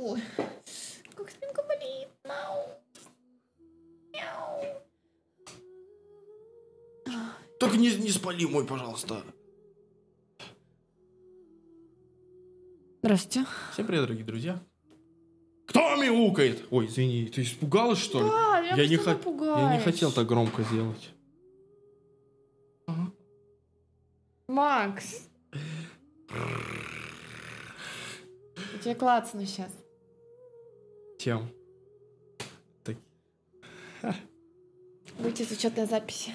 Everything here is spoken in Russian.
Ой, как спинка болит. Мау. Мяу. Только не, не спали мой, пожалуйста. Здравствуйте. Всем привет, дорогие друзья. Кто мяукает? Ой, извини, ты испугалась, что ли? Да, меня я, не хот- я не хотел так громко сделать. Макс. Я тебе клацну сейчас. Чем? Будьте с учетной записи.